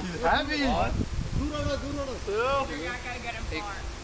He's heavy. Duro, duro, duro.